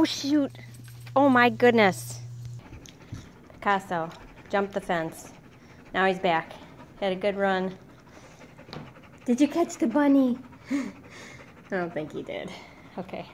Oh, shoot. Oh, my goodness. Picasso jumped the fence. Now he's back. Had a good run. Did you catch the bunny? I don't think he did. Okay.